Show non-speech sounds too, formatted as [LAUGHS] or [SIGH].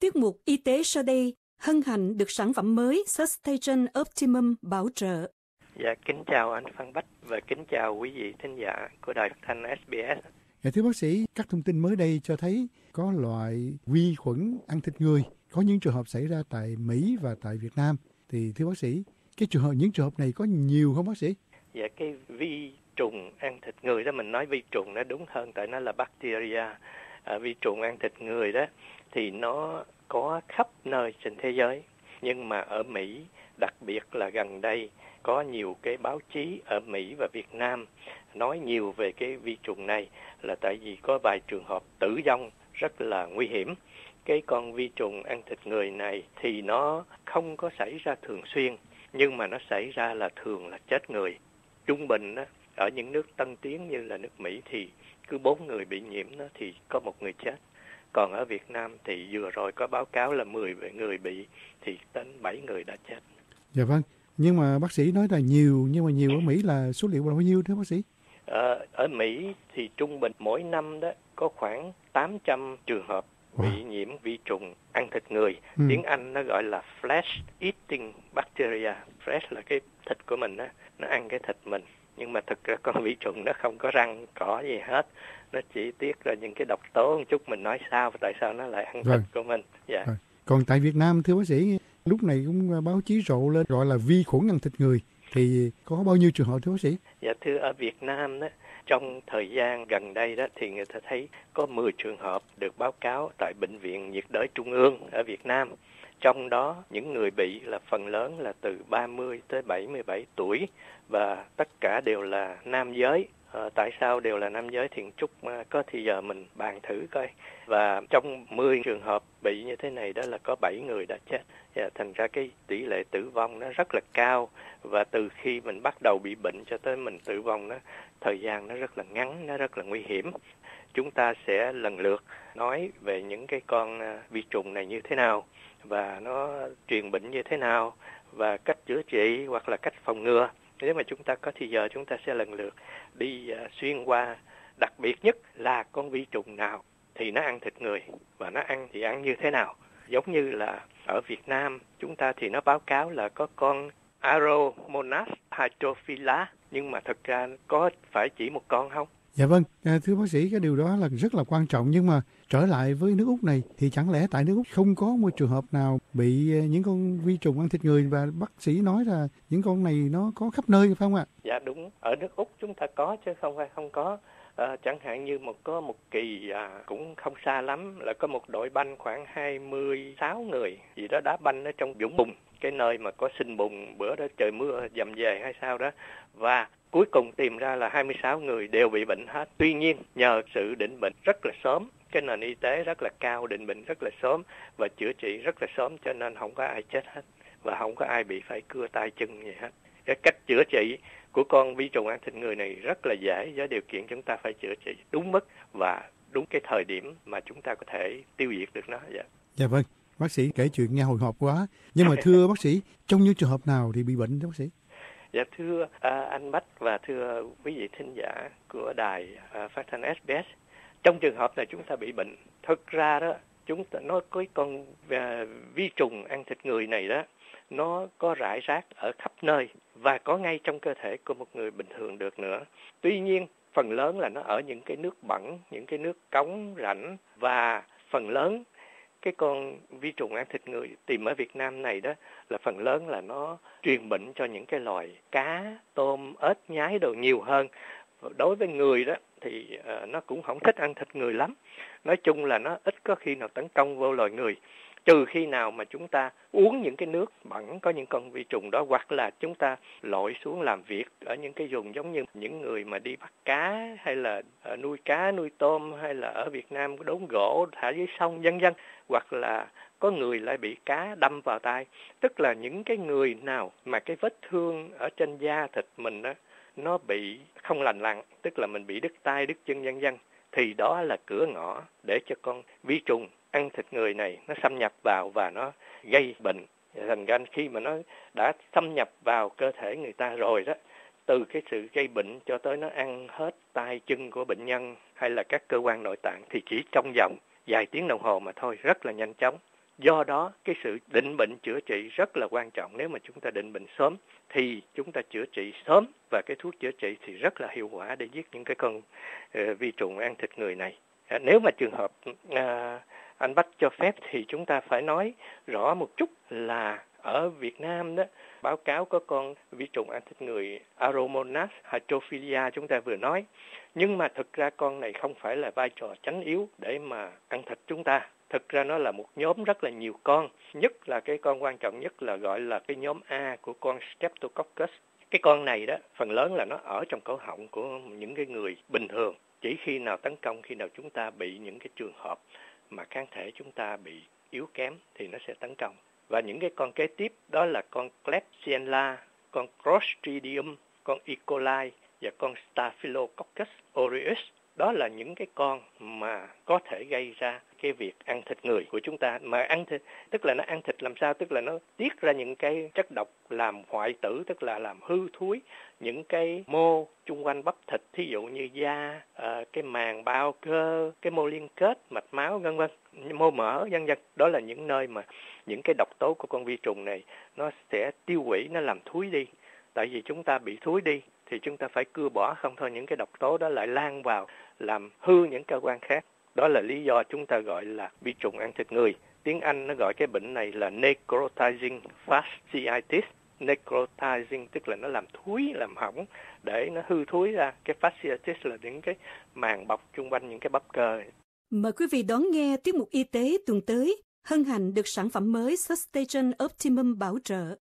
Tiết mục Y tế sau đây hân hạnh được sản phẩm mới Sustain Optimum bảo trợ. Dạ, kính chào anh Phan Bách và kính chào quý vị thính giả của đài phát thanh SBS. Dạ thưa bác sĩ, các thông tin mới đây cho thấy có loại vi khuẩn ăn thịt người. Có những trường hợp xảy ra tại Mỹ và tại Việt Nam. Thì thưa bác sĩ, cái trường hợp những trường hợp này có nhiều không bác sĩ? Dạ cái vi trùng ăn thịt người đó mình nói vi trùng nó đúng hơn tại nó là bacteria. À, vi trùng ăn thịt người đó thì nó có khắp nơi trên thế giới nhưng mà ở Mỹ đặc biệt là gần đây có nhiều cái báo chí ở Mỹ và Việt Nam nói nhiều về cái vi trùng này là tại vì có vài trường hợp tử vong rất là nguy hiểm. Cái con vi trùng ăn thịt người này thì nó không có xảy ra thường xuyên nhưng mà nó xảy ra là thường là chết người. Trung bình đó, ở những nước tân tiến như là nước Mỹ thì cứ bốn người bị nhiễm đó thì có một người chết. Còn ở Việt Nam thì vừa rồi có báo cáo là 10 người bị thì đến 7 người đã chết. Dạ vâng. Nhưng mà bác sĩ nói là nhiều nhưng mà nhiều ở Mỹ là số liệu là bao nhiêu thưa bác sĩ? Ờ, ở Mỹ thì trung bình mỗi năm đó có khoảng 800 trường hợp bị wow. nhiễm vi trùng ăn thịt người. Ừ. Tiếng Anh nó gọi là flesh eating bacteria. Flesh là cái thịt của mình đó, nó ăn cái thịt mình. Nhưng mà thực ra con [LAUGHS] vi trùng nó không có răng cỏ gì hết. Nó chỉ tiết ra những cái độc tố một chút mình nói sao và tại sao nó lại ăn vâng. thịt của mình. Dạ. Vâng. còn tại Việt Nam thưa bác sĩ lúc này cũng báo chí rộ lên gọi là vi khuẩn ăn thịt người. Thì có bao nhiêu trường hợp thưa bác sĩ? Dạ thưa ở Việt Nam đó trong thời gian gần đây đó thì người ta thấy có 10 trường hợp được báo cáo tại bệnh viện nhiệt đới trung ương ở Việt Nam trong đó những người bị là phần lớn là từ 30 tới 77 tuổi và tất cả đều là nam giới. À, tại sao đều là nam giới thì trúc mà có thì giờ mình bàn thử coi. Và trong 10 trường hợp bị như thế này đó là có 7 người đã chết. Và thành ra cái tỷ lệ tử vong nó rất là cao. Và từ khi mình bắt đầu bị bệnh cho tới mình tử vong nó thời gian nó rất là ngắn nó rất là nguy hiểm. Chúng ta sẽ lần lượt nói về những cái con à, vi trùng này như thế nào và nó truyền bệnh như thế nào và cách chữa trị hoặc là cách phòng ngừa. Nếu mà chúng ta có thì giờ chúng ta sẽ lần lượt đi à, xuyên qua. Đặc biệt nhất là con vi trùng nào thì nó ăn thịt người và nó ăn thì ăn như thế nào. Giống như là ở Việt Nam chúng ta thì nó báo cáo là có con Aromonas hydrophila nhưng mà thực ra có phải chỉ một con không? Dạ vâng, à, thưa bác sĩ, cái điều đó là rất là quan trọng nhưng mà trở lại với nước Úc này thì chẳng lẽ tại nước Úc không có một trường hợp nào bị ờ, những con vi trùng ăn thịt người và bác sĩ nói là những con này nó có khắp nơi phải không ạ? Dạ đúng, ở nước Úc chúng ta có chứ không phải không có. À, chẳng hạn như một có một kỳ à, cũng không xa lắm là có một đội banh khoảng 26 người gì đó đá banh ở trong Dũng Bùng cái nơi mà có sinh bùng bữa đó trời mưa dầm về hay sao đó và cuối cùng tìm ra là 26 người đều bị bệnh hết. Tuy nhiên nhờ sự định bệnh rất là sớm, cái nền y tế rất là cao, định bệnh rất là sớm và chữa trị rất là sớm cho nên không có ai chết hết và không có ai bị phải cưa tay chân gì hết. Cái cách chữa trị của con vi trùng ăn thịt người này rất là dễ với điều kiện chúng ta phải chữa trị đúng mức và đúng cái thời điểm mà chúng ta có thể tiêu diệt được nó. Dạ. Dạ vâng. Bác sĩ kể chuyện nghe hồi hộp quá. Nhưng mà thưa bác sĩ, trong những trường hợp nào thì bị bệnh đó bác sĩ? Dạ thưa à, anh Bách và thưa quý vị thính giả của đài à, phát thanh SBS. Trong trường hợp là chúng ta bị bệnh, thực ra đó chúng ta nói cái con à, vi trùng ăn thịt người này đó nó có rải rác ở khắp nơi và có ngay trong cơ thể của một người bình thường được nữa. Tuy nhiên phần lớn là nó ở những cái nước bẩn, những cái nước cống rãnh và phần lớn cái con vi trùng ăn thịt người tìm ở Việt Nam này đó là phần lớn là nó truyền bệnh cho những cái loài cá, tôm, ếch, nhái đồ nhiều hơn. Đối với người đó thì ờ, nó cũng không thích ăn thịt người lắm. Nói chung là nó ít có khi nào tấn công vô loài người trừ khi nào mà chúng ta uống những cái nước bẩn, có những con vi trùng đó, hoặc là chúng ta lội xuống làm việc ở những cái vùng giống như những người mà đi bắt cá, hay là ờ, nuôi cá, nuôi tôm, hay là ở Việt Nam có đốn gỗ, thả dưới sông, vân vân, hoặc là có người lại bị cá đâm vào tay. Tức là những cái người nào mà cái vết thương ở trên da thịt mình đó nó bị không lành lặn, tức là mình bị đứt tay, đứt chân, vân vân, thì đó là cửa ngõ để cho con vi trùng ăn thịt người này nó xâm nhập vào và nó gây bệnh thành ra khi mà nó đã xâm nhập vào cơ thể người ta rồi đó từ cái sự gây bệnh cho tới nó ăn hết tay chân của bệnh nhân hay là các cơ quan nội tạng thì chỉ trong vòng vài tiếng đồng hồ mà thôi rất là nhanh chóng Do đó, cái sự định bệnh chữa trị rất là quan trọng. Nếu mà chúng ta định bệnh sớm thì chúng ta chữa trị sớm và cái thuốc chữa trị thì rất là hiệu quả để giết những cái con uh, vi trùng ăn thịt người này. À, nếu mà trường hợp à, anh Bách cho phép thì chúng ta phải nói rõ một chút là ở Việt Nam đó báo cáo có con vi trùng ăn thịt người Aromonas hydrophilia chúng ta vừa nói. Nhưng mà thực ra con này không phải là vai trò chánh yếu để mà ăn thịt chúng ta. Thực ra nó là một nhóm rất là nhiều con. Nhất là cái con quan trọng nhất là gọi là cái nhóm A của con Streptococcus. Cái con này đó phần lớn là nó ở trong cổ họng của những cái người bình thường chỉ khi nào tấn công khi nào chúng ta bị những cái trường hợp mà kháng thể chúng ta bị yếu kém thì nó sẽ tấn công và những cái con kế tiếp đó là con Klebsiella, con Clostridium, con E. coli và con Staphylococcus aureus. Đó là những cái con mà có thể gây ra cái việc ăn thịt người của chúng ta. Mà ăn thịt, tức là nó ăn thịt làm sao? Tức là nó tiết ra những cái chất độc làm hoại tử, tức là làm hư thối những cái mô chung quanh bắp thịt. Thí dụ như da ờ, cái màng, bao cơ, cái mô liên kết, mạch máu, vân vân, mô mỡ, vân vân. Đó là những nơi mà những cái độc tố của con vi trùng này nó sẽ tiêu hủy, nó làm thúi đi. Tại vì chúng ta bị thúi đi thì chúng ta phải cưa bỏ không thôi. Những cái độc tố đó lại lan vào làm hư những cơ quan khác đó là lý do chúng ta gọi là vi trùng ăn thịt người. Tiếng Anh nó gọi cái bệnh này là necrotizing fasciitis. Necrotizing tức là nó làm thúi, làm hỏng. Để nó hư thúi ra, cái fasciitis là những cái màng bọc chung quanh những cái bắp cơ. Mời quý vị đón nghe tiết mục y tế tuần tới, hân hạnh được sản phẩm mới Sustation Optimum bảo trợ.